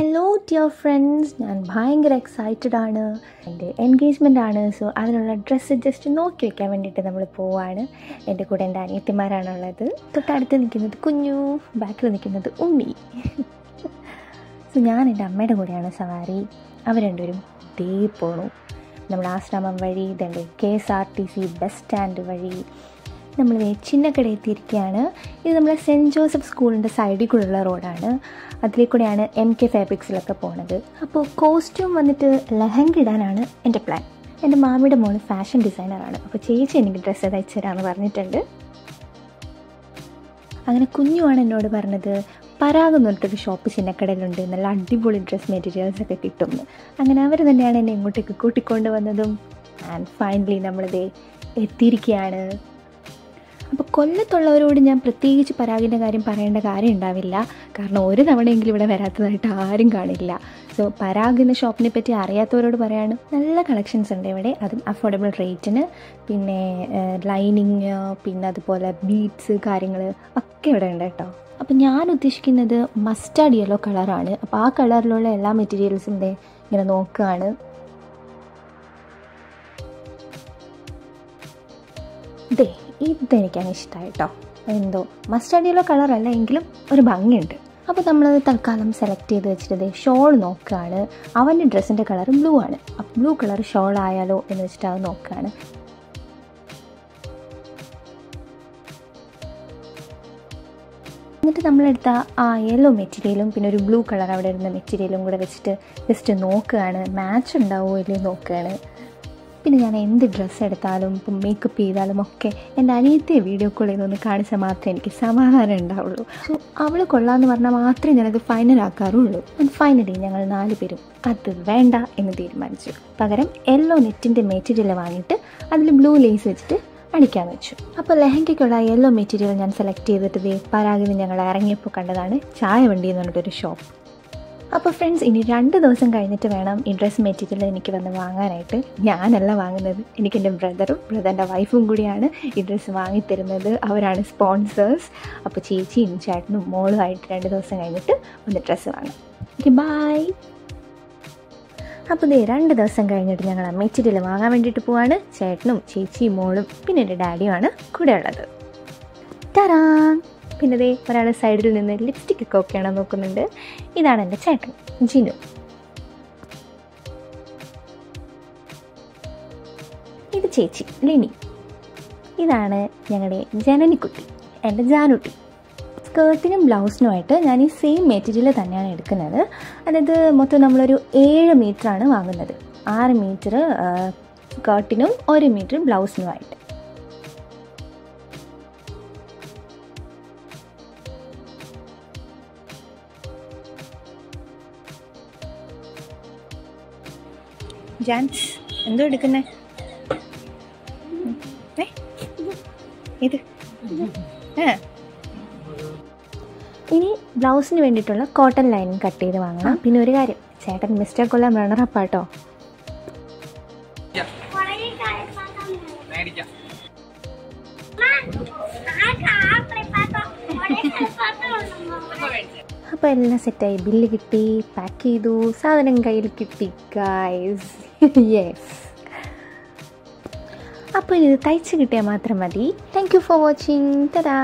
Hello dear friends ഞാൻ ഭയങ്കര excited ആണ്. എന്റെ എൻഗേജ്മെന്റ് ആണ്. സോ അതിനുള്ള ഡ്രസ്സ് ജസ്റ്റ് നോക്കി വെക്കാൻ വേണ്ടിയിട്ട് നമ്മൾ പോവാണ്. എന്റെ കൂടെ എന്റെ അനിയത്തിമാരാണുള്ളത്. തൊട്ടടുത്ത് നിൽക്കുന്നത് കുഞ്ഞു ബാക്കിൽ നിൽക്കുന്നത് ഉണ്ണി. സോ ഞാൻ എന്റെ അമ്മയുടെ കൂടെയാണ് സവാരി. അവർ രണ്ടുപേരും ദേ പോണു. നമ്മൾ ആശ്രമം വഴി ഇതെന്റെ K S R T C bus stand വഴി. നമ്മൾ ചിന്നക്കട എത്തിയിരിക്കുകയാണ് ഇത് നമ്മളെ സെന്റ് ജോസഫ് സ്കൂളിന്റെ സൈഡിൽ കൂടെയുള്ള റോഡാണ്. അതിലേ കൂടെയാണ് എം കെ ഫാബ്രിക്സിലൊക്കെ പോണത്. അപ്പോൾ കോസ്റ്റ്യൂം വന്നിട്ട് ലഹങ്ക ഇടാനാണ് എന്റെ പ്ലാൻ എന്റെ മാമിയുടെ മോൾ ഫാഷൻ ഡിസൈനറാണ് അപ്പോൾ ചേച്ചി എനിക്ക് ഡ്രസ്സ് തയ്ച്ചു തരാമെന്ന് പറഞ്ഞിട്ടുണ്ട്. അങ്ങനെ കുഞ്ഞുമാണ് എന്നോട് പറഞ്ഞത് പരാഗ് എന്ന് പറഞ്ഞിട്ടൊരു ഷോപ്പ് ചിന്നക്കടയിലുണ്ട്. നല്ല അടിപൊളി ഡ്രസ്സ് മെറ്റീരിയൽസ് ഒക്കെ കിട്ടും. അങ്ങനെ അവർ തന്നെയാണ് എന്നെ ഇങ്ങോട്ടേക്ക് കൂട്ടിക്കൊണ്ട് വന്നതും. ആൻഡ് ഫൈനലി നമ്മളിത് എത്തിയിരിക്കുകയാണ്. അപ്പോൾ കൊല്ലത്തുള്ളവരോട് ഞാൻ പ്രത്യേകിച്ച് പരാഗിന്റെ കാര്യം പറയേണ്ട കാര്യം ഉണ്ടാവില്ല. കാരണം ഒരു തവണയെങ്കിലും ഇവിടെ വരാത്തതായിട്ട് ആരും കാണില്ല. സോ പരാഗ് എന്ന ഷോപ്പിനെ പറ്റി അറിയാത്തവരോട് പറയാണ്. നല്ല കളക്ഷൻസ് ഉണ്ട് ഇവിടെ. അതും അഫോർഡബിൾ റേറ്റിന് പിന്നെ ലൈനിങ് പിന്നെ അതുപോലെ ബീഡ്സ് കാര്യങ്ങൾ ഒക്കെ ഇവിടെ ഉണ്ട് കേട്ടോ. അപ്പം ഞാൻ ഉദ്ദേശിക്കുന്നത് മസ്റ്റാർഡ് യെല്ലോ കളറാണ് അപ്പോൾ ആ കളറിലുള്ള എല്ലാ മെറ്റീരിയൽസും ഇതേ ഇങ്ങനെ നോക്കുകയാണ് ദേ ഇതെനിക്കാണ് ഇഷ്ടമായി കേട്ടോ എന്തോ മസ്റ്റാർഡ് യെല്ലോ കളറല്ല എങ്കിലും ഒരു ഭംഗിയുണ്ട്. അപ്പോൾ നമ്മളത് തൽക്കാലം സെലക്ട് ചെയ്ത് വെച്ചിട്ട് ഷോൾ നോക്കുകയാണ് അവന്റെ ഡ്രസ്സിന്റെ കളർ ബ്ലൂ ആണ്. അപ്പോൾ ബ്ലൂ കളർ ഷോൾ ആയാലോ എന്ന് വെച്ചിട്ട് അത് നോക്കുകയാണ് എന്നിട്ട് നമ്മളെടുത്ത ആ യെല്ലോ മെറ്റീരിയലും പിന്നെ ഒരു ബ്ലൂ കളർ അവിടെ ഇരുന്ന മെറ്റീരിയലും കൂടെ വെച്ചിട്ട് ജസ്റ്റ് നോക്കുകയാണ്. മാച്ച് ഉണ്ടാവുമോ ഇല്ലയോ നോക്കുകയാണ്. പിന്നെ ഞാൻ എന്ത് ഡ്രസ്സ് എടുത്താലും ഇപ്പം മേക്കപ്പ് ചെയ്താലും ഒക്കെ എന്റെ അനിയത്തെ വീഡിയോ കോൾ ചെയ്തൊന്ന് കാണിച്ചാൽ മാത്രമേ എനിക്ക് സമാധാനം ഉണ്ടാവുള്ളൂ. സോ അവൾ കൊള്ളാമെന്ന് പറഞ്ഞാൽ മാത്രമേ ഞാനത് ഫൈനലാക്കാറുള്ളൂ ആൻഡ് ഫൈനലി ഞങ്ങൾ നാല് പേരും അത് വേണ്ട എന്ന് തീരുമാനിച്ചു. പകരം യെല്ലോ നെറ്റിന്റെ മെറ്റീരിയൽ വാങ്ങിയിട്ട് അതിൽ ബ്ലൂ ലേസ് വെച്ചിട്ട് അടിക്കാൻ വെച്ചു. അപ്പോൾ ലെഹങ്കയ്ക്കുള്ള യെല്ലോ മെറ്റീരിയൽ ഞാൻ സെലക്ട് ചെയ്തിട്ട് ദേ ഞങ്ങൾ ഇറങ്ങിയപ്പോൾ കണ്ടതാണ് ചായ വണ്ടി എന്ന് പറഞ്ഞിട്ടൊരു ഷോപ്പ് അപ്പോൾ ഫ്രണ്ട്സ് ഇനി രണ്ട് ദിവസം കഴിഞ്ഞിട്ട് വേണം ഈ ഡ്രസ് മെറ്റീരിയൽ എനിക്ക് വന്ന് വാങ്ങാനായിട്ട്. ഞാനല്ല വാങ്ങുന്നത്. എനിക്ക് എന്റെ ബ്രദറും ബ്രദറിന്റെ വൈഫും കൂടിയാണ് ഈ ഡ്രസ്സ് വാങ്ങിത്തരുന്നത്. അവരാണ് സ്പോൺസേഴ്സ് അപ്പോൾ ചേച്ചിയും ചേട്ടനും മോളുമായിട്ട് രണ്ട് ദിവസം കഴിഞ്ഞിട്ട് ഒന്ന് ഡ്രസ്സ് വാങ്ങും. ഓക്കെ ബായ് അപ്പോൾ ഇതേ രണ്ട് ദിവസം കഴിഞ്ഞിട്ട് ഞങ്ങൾ ആ മെറ്റീരിയൽ വാങ്ങാൻ വേണ്ടിയിട്ട് പോവാണ്. ചേട്ടനും ചേച്ചിയും മോളും പിന്നെ എന്റെ ഡാഡിയുമാണ് കൂടെ ഉള്ളത്. പിന്നെ ദേ ഒരാൾ സൈഡിൽ നിന്ന് ലിപ്സ്റ്റിക് ഒക്കെ ഒക്കെയാണ് നോക്കുന്നുണ്ട്. ഇതാണ് എന്റെ ചേട്ടൻ ജിനു. ഇത് ചേച്ചി ലിനി. ഇതാണ് ഞങ്ങളുടെ ജനനിക്കുട്ടി എന്റെ ജാനുട്ടി. സ്കേർട്ടിനും ബ്ലൗസിനുമായിട്ട് ഞാൻ ഈ സെയിം മെറ്റീരിയൽ തന്നെയാണ് എടുക്കുന്നത്. അതായത് മൊത്തം നമ്മളൊരു ഏഴ് മീറ്ററാണ് വാങ്ങുന്നത്. ആറ് മീറ്റർ സ്കേർട്ടിനും ഒരു മീറ്റർ ബ്ലൗസിനുമായിട്ട്. ജാൻസ് എന്തോ എടുക്കുന്നേ? ഇത്. ഇനി ബ്ലൗസിന് വേണ്ടിയിട്ടുള്ള കോട്ടൺ ലൈനിങ് കട്ട് ചെയ്ത് വാങ്ങണം. പിന്നെ ഒരു കാര്യം ചേട്ടൻ മിസ്റ്റർ ഉള്ള റണ്ണറപ്പാട്ടോ മേടിക്കാം. അപ്പോൾ എല്ലാം സെറ്റായി ബില്ല് കിട്ടി പാക്ക് ചെയ്തു സാധനം കയ്യിൽ കിട്ടി ഗായ്സ് യെസ് അപ്പോൾ ഇത് തയ്ച്ച് കിട്ടിയാൽ മാത്രം മതി. താങ്ക് യു ഫോർ വാച്ചിങ് തരാ